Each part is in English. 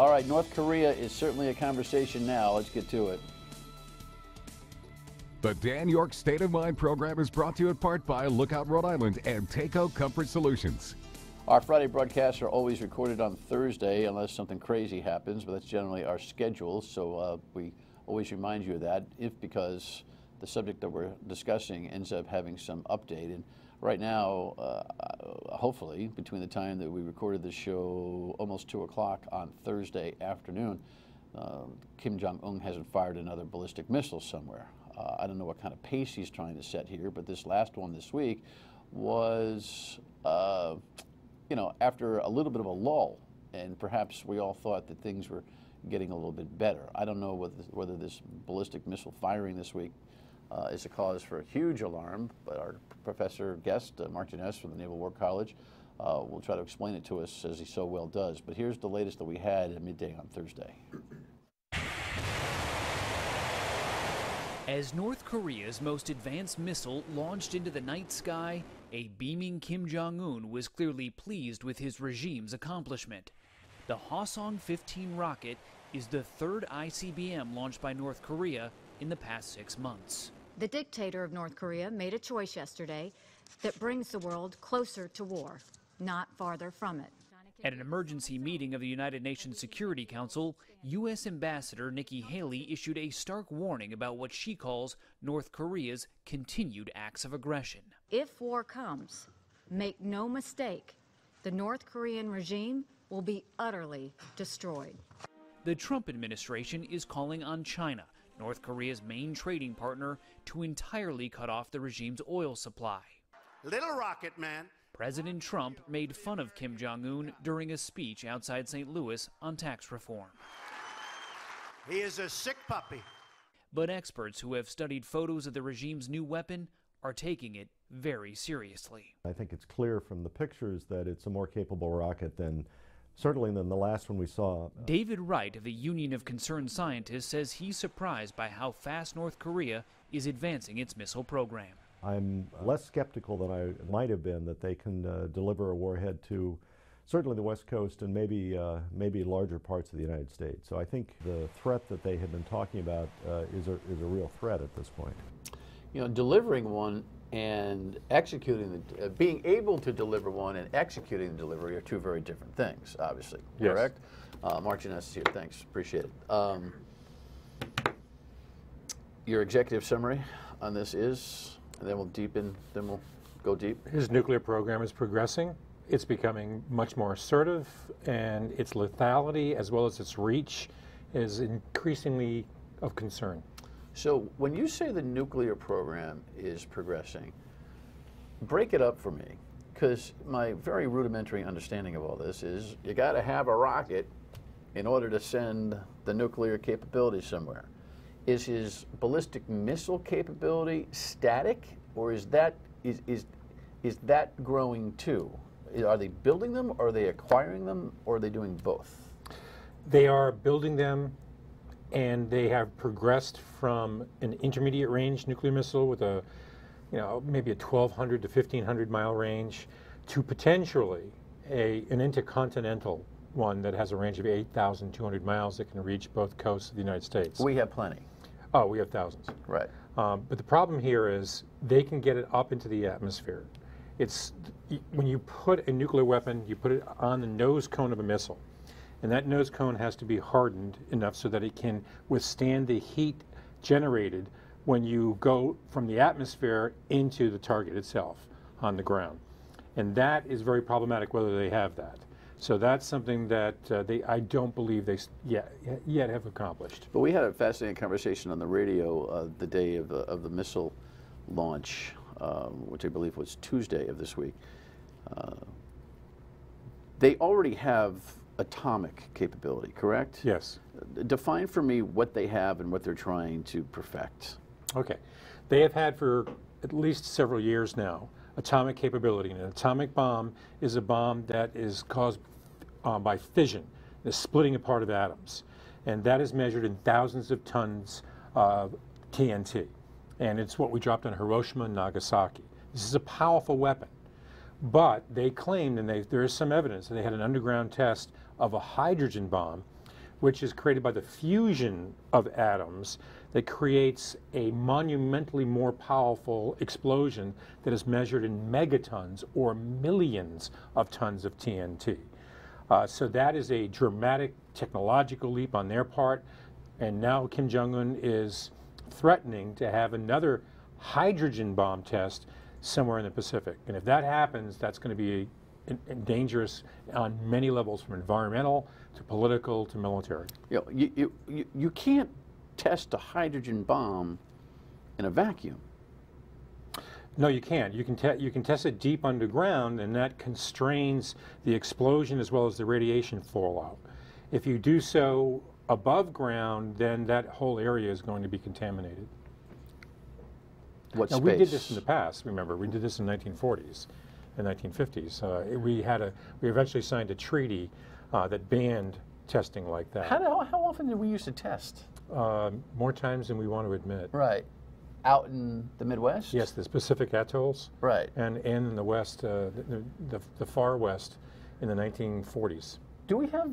All right, North Korea is certainly a conversation now. Let's get to it. The Dan Yorke State of Mind program is brought to you in part by Lookout Rhode Island and Taco Comfort Solutions. Our Friday broadcasts are always recorded on Thursday unless something crazy happens, but that's generally our schedule. So uh, we always remind you of that if because the subject that we're discussing ends up having some update. And right now, uh, hopefully, between the time that we recorded this show almost 2 o'clock on Thursday afternoon, uh, Kim Jong un hasn't fired another ballistic missile somewhere. Uh, I don't know what kind of pace he's trying to set here, but this last one this week was, uh, you know, after a little bit of a lull, and perhaps we all thought that things were getting a little bit better. I don't know whether, whether this ballistic missile firing this week uh, is a cause for a huge alarm, but our professor guest, uh, Marc Genest from the Naval War College, uh, will try to explain it to us as he so well does. But here's the latest that we had at midday on Thursday. As North Korea's most advanced missile launched into the night sky, a beaming Kim Jong un was clearly pleased with his regime's accomplishment. The Hwasong 15 rocket is the third ICBM launched by North Korea in the past six months. The dictator of North Korea made a choice yesterday that brings the world closer to war, not farther from it. At an emergency meeting of the United Nations Security Council, U.S. Ambassador Nikki Haley issued a stark warning about what she calls North Korea's continued acts of aggression. If war comes, make no mistake, the North Korean regime will be utterly destroyed. The Trump administration is calling on China, North Korea's main trading partner, to entirely cut off the regime's oil supply. Little rocket man President Trump made fun of Kim Jong un during a speech outside St. Louis on tax reform. He is a sick puppy. But experts who have studied photos of the regime's new weapon are taking it very seriously. I think it's clear from the pictures that it's a more capable rocket than certainly than the last one we saw. David Wright of the Union of Concerned Scientists says he's surprised by how fast North Korea is advancing its missile program. I'm less skeptical than I might have been that they can uh, deliver a warhead to certainly the West Coast and maybe uh, maybe larger parts of the United States. So I think the threat that they have been talking about uh, is a is a real threat at this point. You know, delivering one and executing the, uh, being able to deliver one and executing the delivery are two very different things, obviously. Yes. Correct? Uh, Mark here. Thanks. Appreciate it. Um, your executive summary on this is, and then we'll deepen, then we'll go deep. His nuclear program is progressing. It's becoming much more assertive, and its lethality as well as its reach is increasingly of concern. So when you say the nuclear program is progressing, break it up for me, because my very rudimentary understanding of all this is you got to have a rocket in order to send the nuclear capability somewhere. Is his ballistic missile capability static, or is that is is is that growing too? Are they building them, or are they acquiring them, or are they doing both? They are building them and they have progressed from an intermediate range nuclear missile with a, you know, maybe a 1,200 to 1,500 mile range to potentially a, an intercontinental one that has a range of 8,200 miles that can reach both coasts of the United States. We have plenty. Oh, we have thousands. Right. Um, but the problem here is they can get it up into the atmosphere. It's when you put a nuclear weapon, you put it on the nose cone of a missile and that nose cone has to be hardened enough so that it can withstand the heat generated when you go from the atmosphere into the target itself on the ground. And that is very problematic whether they have that. So that's something that uh, they, I don't believe they yet, yet have accomplished. But we had a fascinating conversation on the radio uh, the day of the, of the missile launch, um, which I believe was Tuesday of this week. Uh, they already have atomic capability, correct? Yes. Define for me what they have and what they're trying to perfect. Okay. They have had for at least several years now atomic capability. And an atomic bomb is a bomb that is caused uh, by fission, the splitting apart of atoms. And that is measured in thousands of tons of TNT. And it's what we dropped on Hiroshima and Nagasaki. This is a powerful weapon. But they claimed, and they, there is some evidence, that they had an underground test of a hydrogen bomb which is created by the fusion of atoms that creates a monumentally more powerful explosion that is measured in megatons or millions of tons of TNT. Uh, so that is a dramatic technological leap on their part. And now Kim Jong un is threatening to have another hydrogen bomb test somewhere in the Pacific. And if that happens, that's going to be dangerous on many levels, from environmental to political to military. You, know, you, you, you can't test a hydrogen bomb in a vacuum. No, you can't. You can, te- you can test it deep underground, and that constrains the explosion as well as the radiation fallout. If you do so above ground, then that whole area is going to be contaminated. What now, space? we did this in the past. Remember, we did this in the 1940s and 1950s. Uh, we had a we eventually signed a treaty uh, that banned testing like that. How, how often did we used to test? Uh, more times than we want to admit. Right. Out in the Midwest? Yes, the Pacific atolls. Right. And, and in the West, uh, the, the, the far West in the 1940s. Do we have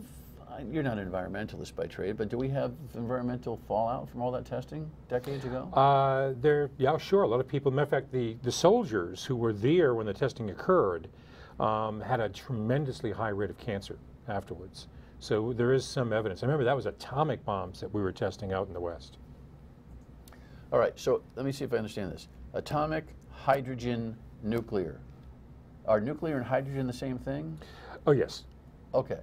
you're not an environmentalist by trade, but do we have environmental fallout from all that testing decades ago? Uh, there, yeah, sure. A lot of people. Matter of fact, the, the soldiers who were there when the testing occurred um, had a tremendously high rate of cancer afterwards. So there is some evidence. I remember that was atomic bombs that we were testing out in the West. All right, so let me see if I understand this. Atomic, hydrogen, nuclear. Are nuclear and hydrogen the same thing? Oh, yes. Okay.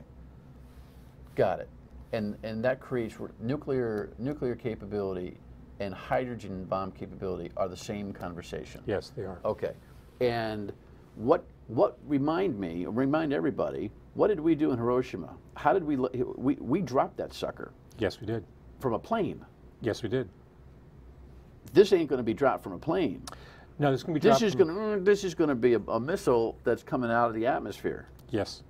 Got it. And and that creates nuclear nuclear capability and hydrogen bomb capability are the same conversation. Yes, they are. Okay. And what what remind me, remind everybody, what did we do in Hiroshima? How did we we we dropped that sucker? Yes, we did. From a plane. Yes, we did. This ain't going to be dropped from a plane. No, this is going to be. This is going to. Mm, this is going to be a, a missile that's coming out of the atmosphere. Yes.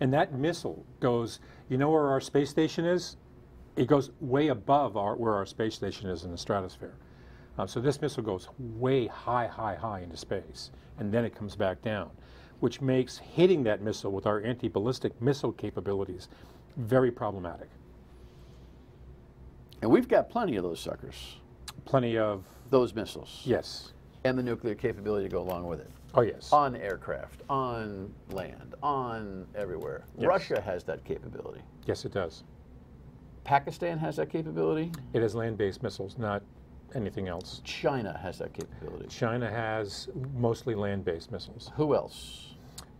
And that missile goes, you know where our space station is? It goes way above our, where our space station is in the stratosphere. Uh, so this missile goes way high, high, high into space, and then it comes back down, which makes hitting that missile with our anti-ballistic missile capabilities very problematic. And we've got plenty of those suckers. Plenty of those missiles. Yes. And the nuclear capability to go along with it. Oh, yes. On aircraft, on land, on everywhere. Yes. Russia has that capability. Yes, it does. Pakistan has that capability? It has land based missiles, not anything else. China has that capability. China has mostly land based missiles. Who else?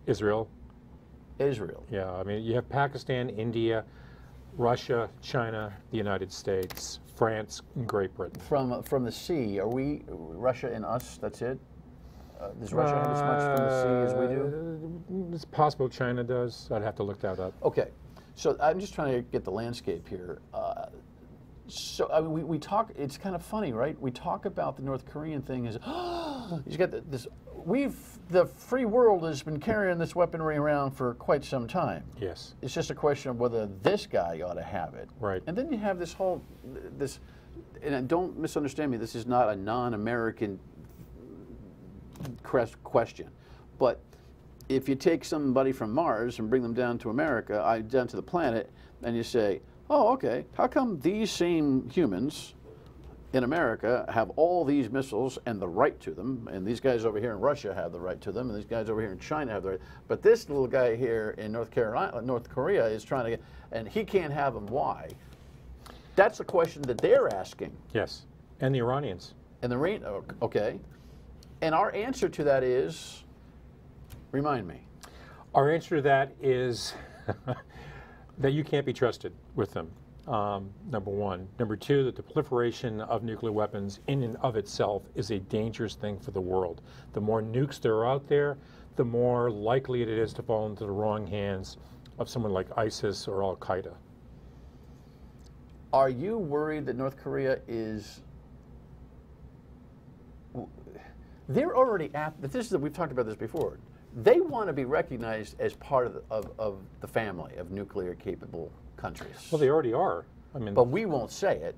Israel. Israel. Yeah, I mean, you have Pakistan, India, Russia, China, the United States, France, and Great Britain. From, from the sea, are we, Russia and us, that's it? Uh, does Russia have as much from the sea as we do? Uh, it's possible China does. I'd have to look that up. Okay. So I'm just trying to get the landscape here. Uh, so I mean, we, we talk. It's kind of funny, right? We talk about the North Korean thing as oh, he's got this. We've the free world has been carrying this weaponry around for quite some time. Yes. It's just a question of whether this guy ought to have it. Right. And then you have this whole this, and don't misunderstand me. This is not a non-American question. But if you take somebody from Mars and bring them down to America, down to the planet, and you say, oh, okay, how come these same humans in America have all these missiles and the right to them, and these guys over here in Russia have the right to them, and these guys over here in China have the right, but this little guy here in North Carolina, North Korea is trying to get, and he can't have them. Why? That's the question that they're asking. Yes, and the Iranians. And the okay. And our answer to that is, remind me. Our answer to that is that you can't be trusted with them. Um, number one. Number two, that the proliferation of nuclear weapons in and of itself is a dangerous thing for the world. The more nukes there are out there, the more likely it is to fall into the wrong hands of someone like ISIS or Al Qaeda. Are you worried that North Korea is they're already at this is we've talked about this before. They want to be recognized as part of the, of, of the family of nuclear capable countries. Well, they already are. I mean, but we won't say it.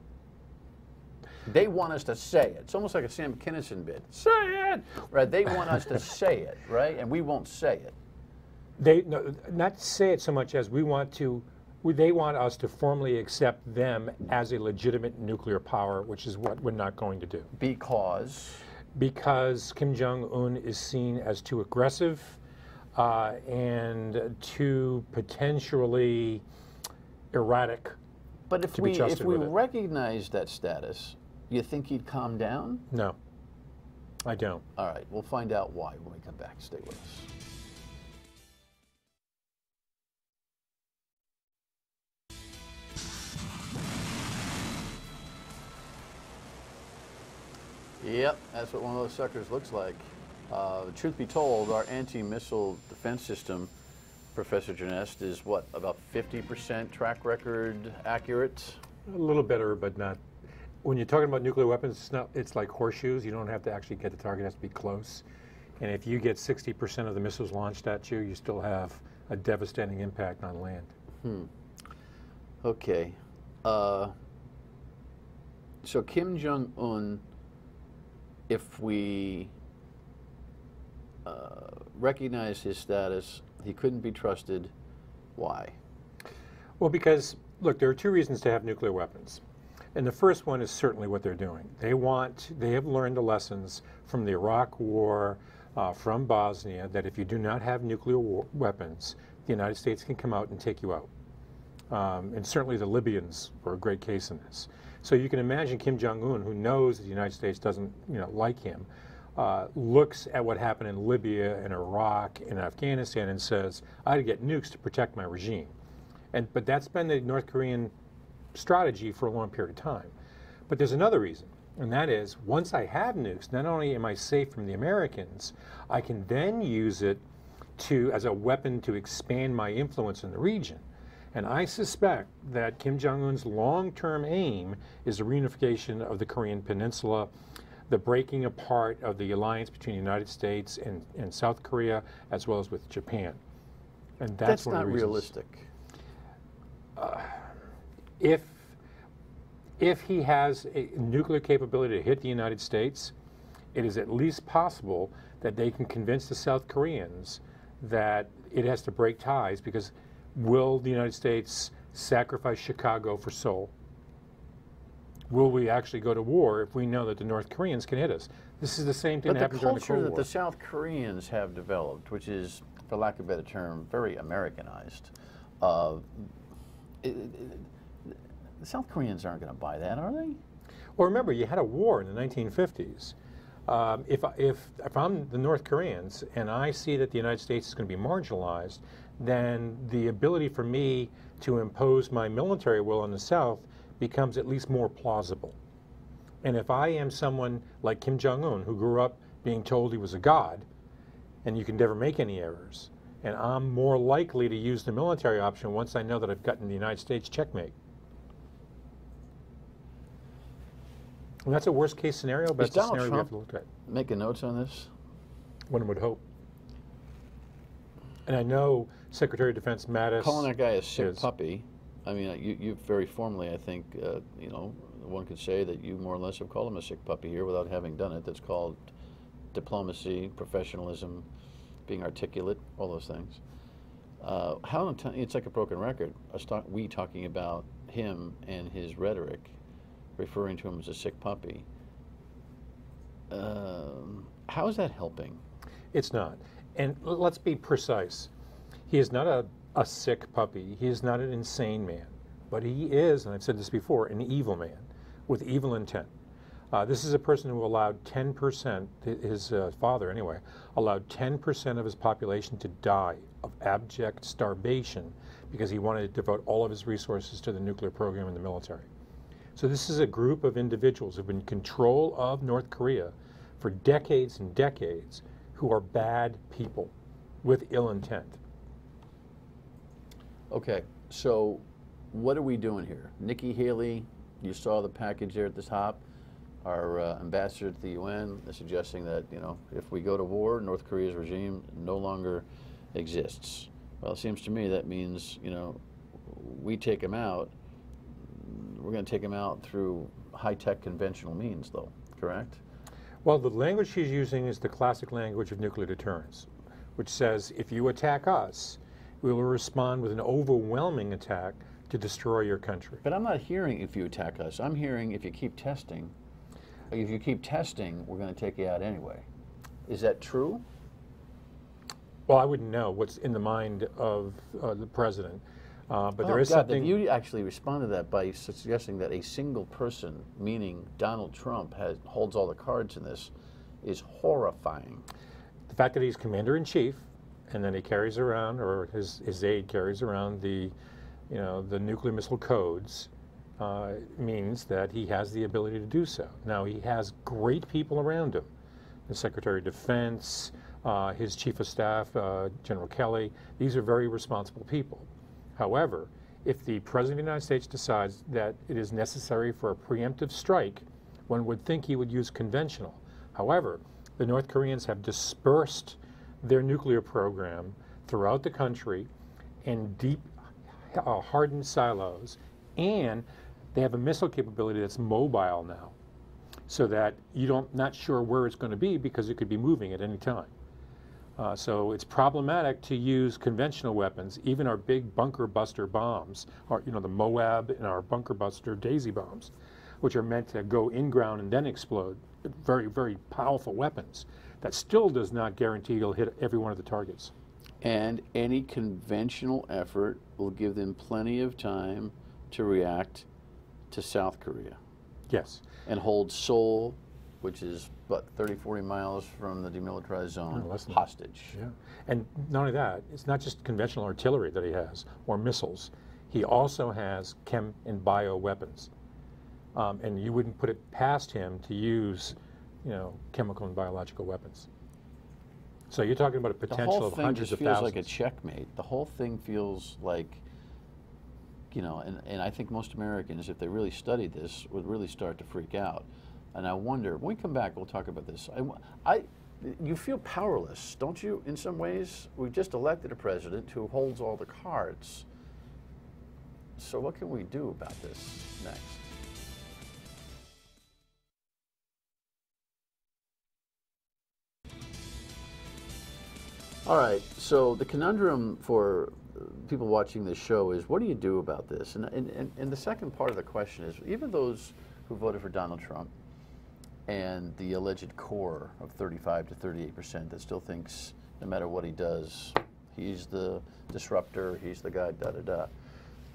They want us to say it. It's almost like a Sam Kinison bit. Say it, right? They want us to say it, right? And we won't say it. They no, not say it so much as we want to we- they want us to formally accept them as a legitimate nuclear power, which is what we're not going to do. Because Because Kim Jong un is seen as too aggressive uh, and too potentially erratic. But if we if we recognize that status, you think he'd calm down? No, I don't. All right, we'll find out why when we come back. Stay with us. Yep, that's what one of those suckers looks like. Uh, truth be told, our anti-missile defense system, Professor Genest, is what about 50% track record accurate? A little better, but not. When you're talking about nuclear weapons, it's not. It's like horseshoes. You don't have to actually get the target; it has to be close. And if you get 60% of the missiles launched at you, you still have a devastating impact on land. Hmm. Okay. Uh, so Kim Jong Un, if we uh, recognize his status, he couldn't be trusted. Why? Well, because look, there are two reasons to have nuclear weapons. And the first one is certainly what they're doing. They want, they have learned the lessons from the Iraq War, uh, from Bosnia, that if you do not have nuclear war- weapons, the United States can come out and take you out. Um, and certainly the Libyans were a great case in this. So you can imagine Kim Jong Un, who knows that the United States doesn't, you know, like him, uh, looks at what happened in Libya and Iraq and Afghanistan and says, "I got to get nukes to protect my regime." And but that's been the North Korean strategy for a long period of time. But there's another reason, and that is once I have nukes, not only am I safe from the Americans, I can then use it to as a weapon to expand my influence in the region. And I suspect that Kim Jong Un's long term aim is the reunification of the Korean Peninsula, the breaking apart of the alliance between the United States and, and South Korea, as well as with Japan. And that's, That's one of not realistic. Uh, if, if he has a nuclear capability to hit the United States, it is at least possible that they can convince the South Koreans that it has to break ties because will the United States sacrifice Chicago for Seoul? Will we actually go to war if we know that the North Koreans can hit us? This is the same thing But that the happened during the culture Cold that War. the South Koreans have developed, which is, for lack of a better term, very Americanized, uh, it- it- the South Koreans aren't going to buy that, are they? Well, remember, you had a war in the 1950s. Um, if, if, if I'm the North Koreans and I see that the United States is going to be marginalized, then the ability for me to impose my military will on the South becomes at least more plausible. And if I am someone like Kim Jong un, who grew up being told he was a god and you can never make any errors, and I'm more likely to use the military option once I know that I've gotten the United States checkmate. And that's a worst case scenario, but Is it's a Donald scenario we have Trump- to look at. Making notes on this? One would hope. And I know Secretary of Defense Mattis. Calling that guy a sick is- puppy, I mean, you, you very formally, I think, uh, you know, one could say that you more or less have called him a sick puppy here without having done it. That's called diplomacy, professionalism, being articulate, all those things. Uh, how it's like a broken record. Talk, we talking about him and his rhetoric, referring to him as a sick puppy. Um, how is that helping? It's not. And let's be precise. He is not a, a sick puppy. He is not an insane man. But he is, and I've said this before, an evil man with evil intent. Uh, this is a person who allowed 10%, his uh, father anyway, allowed 10% of his population to die of abject starvation because he wanted to devote all of his resources to the nuclear program and the military. So this is a group of individuals who've been in control of North Korea for decades and decades who are bad people with ill intent. Okay, so what are we doing here? Nikki Haley, you saw the package there at the top. Our uh, ambassador to the UN is suggesting that, you know, if we go to war, North Korea's regime no longer exists. Well, it seems to me that means, you know, we take him out. We're going to take him out through high tech conventional means, though, correct? Well, the language she's using is the classic language of nuclear deterrence, which says if you attack us, we will respond with an overwhelming attack to destroy your country. But I'm not hearing if you attack us. I'm hearing if you keep testing, if you keep testing, we're going to take you out anyway. Is that true? Well, I wouldn't know what's in the mind of uh, the president, uh, but oh, there is God, something. You actually responded to that by suggesting that a single person, meaning Donald Trump, has, holds all the cards in this, is horrifying. The fact that he's commander in chief, and then he carries around, or his his aide carries around the, you know, the nuclear missile codes, uh, means that he has the ability to do so. Now he has great people around him, the Secretary of Defense, uh, his chief of staff, uh, General Kelly. These are very responsible people. However, if the President of the United States decides that it is necessary for a preemptive strike, one would think he would use conventional. However, the North Koreans have dispersed their nuclear program throughout the country in deep, uh, hardened silos, and they have a missile capability that's mobile now, so that you don't not sure where it's going to be because it could be moving at any time. Uh, so it's problematic to use conventional weapons, even our big bunker buster bombs, or you know the Moab and our bunker buster Daisy bombs, which are meant to go in ground and then explode. Very, very powerful weapons. That still does not guarantee you'll hit every one of the targets. And any conventional effort will give them plenty of time to react to South Korea Yes. and hold Seoul, which is what 30, 40 miles from the demilitarized zone, No, less than that. hostage. Yeah. And not only that, it's not just conventional artillery that he has or missiles. He also has chem and bio weapons. Um, and you wouldn't put it past him to use, you know, chemical and biological weapons. So you're talking about a The potential whole of thing hundreds just of feels like a checkmate. The whole thing feels like, you know, and, and I think most Americans, if they really studied this, would really start to freak out. And I wonder, when we come back, we'll talk about this. I, I- you feel powerless, don't you, in some ways? We've just elected a president who holds all the cards. So what can we do about this next? All right. So the conundrum for people watching this show is, what do you do about this? And, and, and, and the second part of the question is, even those who voted for Donald Trump and the alleged core of 35 to 38 percent that still thinks no matter what he does, he's the disruptor, he's the guy, da da da.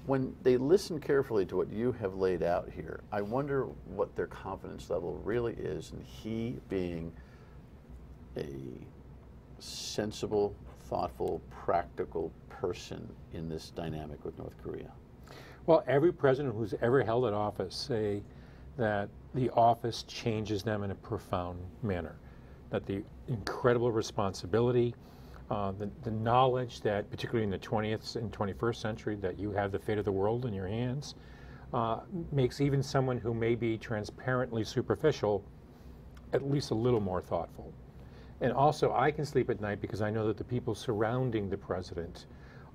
When they listen carefully to what you have laid out here, I wonder what their confidence level really is in he being a sensible, thoughtful, practical person in this dynamic with North Korea. Well, every president who's ever held an office say that the office changes them in a profound manner. That the incredible responsibility, uh, the, the knowledge that, particularly in the 20th and 21st century, that you have the fate of the world in your hands, uh, makes even someone who may be transparently superficial at least a little more thoughtful. And also, I can sleep at night because I know that the people surrounding the president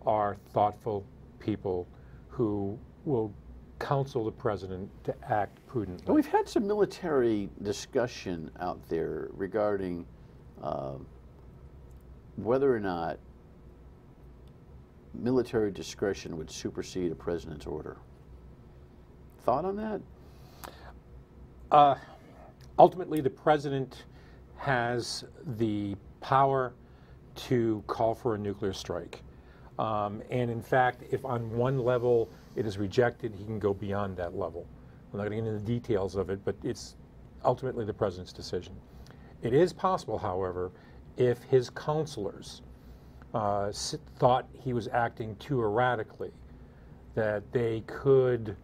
are thoughtful people who will counsel the president to act prudently. we've had some military discussion out there regarding uh, whether or not military discretion would supersede a president's order. Thought on that? Uh, ultimately, the president has the power to call for a nuclear strike. Um, and in fact, if on one level it is rejected, he can go beyond that level. I'm not going to get into the details of it, but it's ultimately the president's decision. It is possible, however, if his counselors uh, thought he was acting too erratically, that they could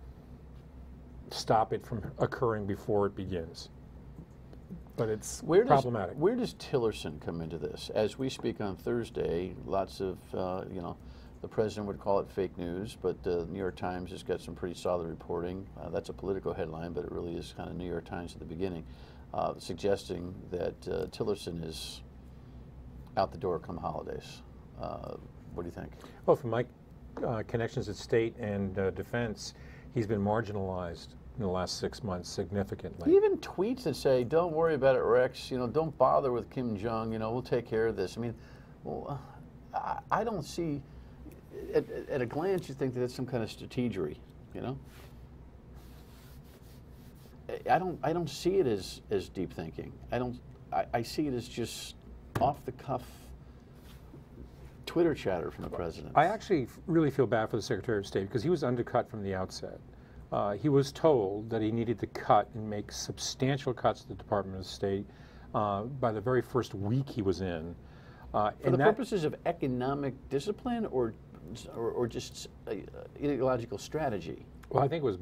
stop it from occurring before it begins. But it's Where does, problematic. Where does Tillerson come into this? As we speak on Thursday, lots of, uh, you know, the president would call it fake news, but the New York Times has got some pretty solid reporting. Uh, that's a political headline, but it really is kind of New York Times at the beginning, uh, suggesting that uh, Tillerson is out the door come holidays. Uh, what do you think? Well, from my uh, connections at state and uh, defense, he's been marginalized in the last six months significantly. Even tweets that say, "Don't worry about it, Rex. You know, don't bother with Kim Jong. You know, we'll take care of this." I mean, well, I, I don't see. at, at a glance, you think that it's some kind of strategery, you know? I- don't, I don't see it as, as deep thinking. I don't, I, I see it as just off the cuff Twitter chatter from the president. I actually really feel bad for the Secretary of State because he was undercut from the outset. Uh, he was told that he needed to cut and make substantial cuts to the Department of State uh, by the very first week he was in. Uh, For the that- purposes of economic discipline or, or, or just uh, ideological strategy? Well, I think it was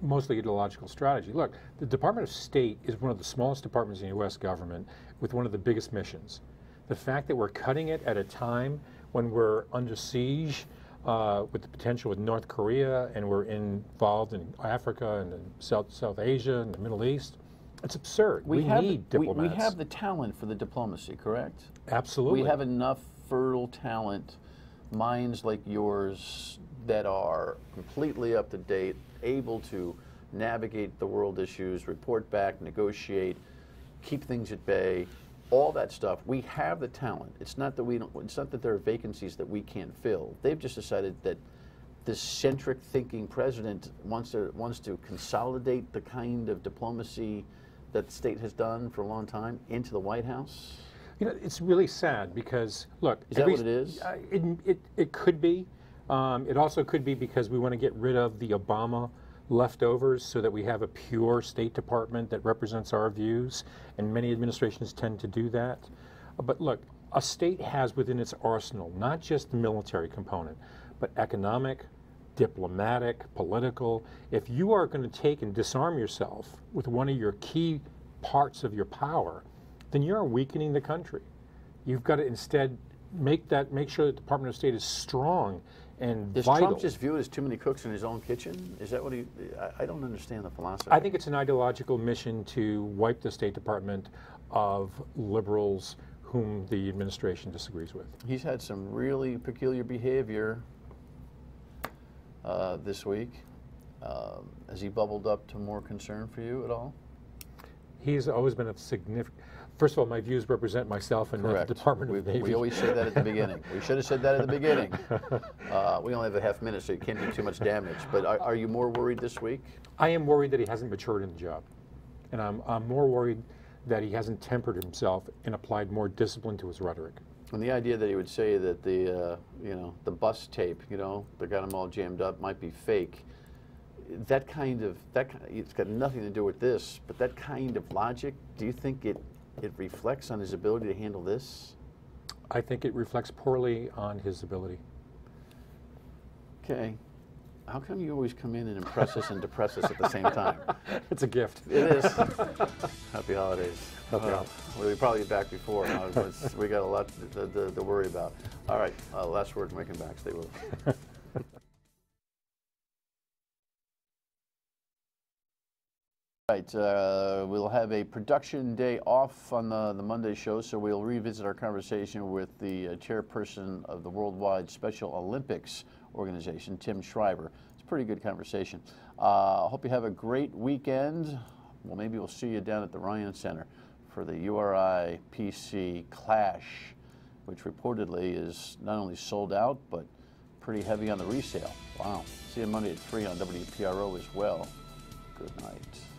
mostly ideological strategy. Look, the Department of State is one of the smallest departments in the U.S. government with one of the biggest missions. The fact that we're cutting it at a time when we're under siege uh, with the potential with North Korea and we're involved in Africa and in South, South Asia and the Middle East, it's absurd. We, have need the, we, diplomats. we have the talent for the diplomacy, correct? Absolutely. We have enough fertile talent, minds like yours that are completely up to date, able to navigate the world issues, report back, negotiate, keep things at bay, all that stuff. We have the talent. It's not that we don't. It's not that there are vacancies that we can't fill. They've just decided that this centric thinking president wants to wants to consolidate the kind of diplomacy that the state has done for a long time into the White House. You know, it's really sad because look. Is that what it is? Uh, it, it, it could be. Um, it also could be because we want to get rid of the Obama leftovers so that we have a pure State Department that represents our views, and many administrations tend to do that. But look, a state has within its arsenal not just the military component, but economic, diplomatic, political. If you are going to take and disarm yourself with one of your key parts of your power, then you're weakening the country. You've got to instead make that make sure the Department of State is strong and Does vital. Trump just view it as too many cooks in his own kitchen? Is that what he? I, I don't understand the philosophy. I think it's an ideological mission to wipe the State Department of liberals whom the administration disagrees with. he's had some really peculiar behavior uh, this week. Um, has he bubbled up to more concern for you at all? He's always been a significant. First of all, my views represent myself and not the Department we, of Navy. we always say that at the beginning. We should have said that at the beginning. Uh, we only have a half minute, so you can't do too much damage. But are, are you more worried this week? I am worried that he hasn't matured in the job, and I'm, I'm more worried that he hasn't tempered himself and applied more discipline to his rhetoric. And the idea that he would say that the, uh, you know, the bus tape, you know, that got him all jammed up might be fake. That kind of that ki- it's got nothing to do with this, but that kind of logic. Do you think it it reflects on his ability to handle this? I think it reflects poorly on his ability. Okay. How come you always come in and impress us and depress us at the same time? It's a gift. It is. Happy holidays. Happy Uh, we'll probably be back before. We got a lot to, to, to worry about. All right. Uh, last words, Mike and back. Stay with us. Right, uh, we'll have a production day off on the, the Monday show, so we'll revisit our conversation with the uh, chairperson of the Worldwide Special Olympics organization, Tim Shriver. It's a pretty good conversation. Uh, I hope you have a great weekend. Well, maybe we'll see you down at the Ryan Center for the URI PC Clash, which reportedly is not only sold out, but pretty heavy on the resale. Wow. See you Monday at 3 on WPRO as well. Good night.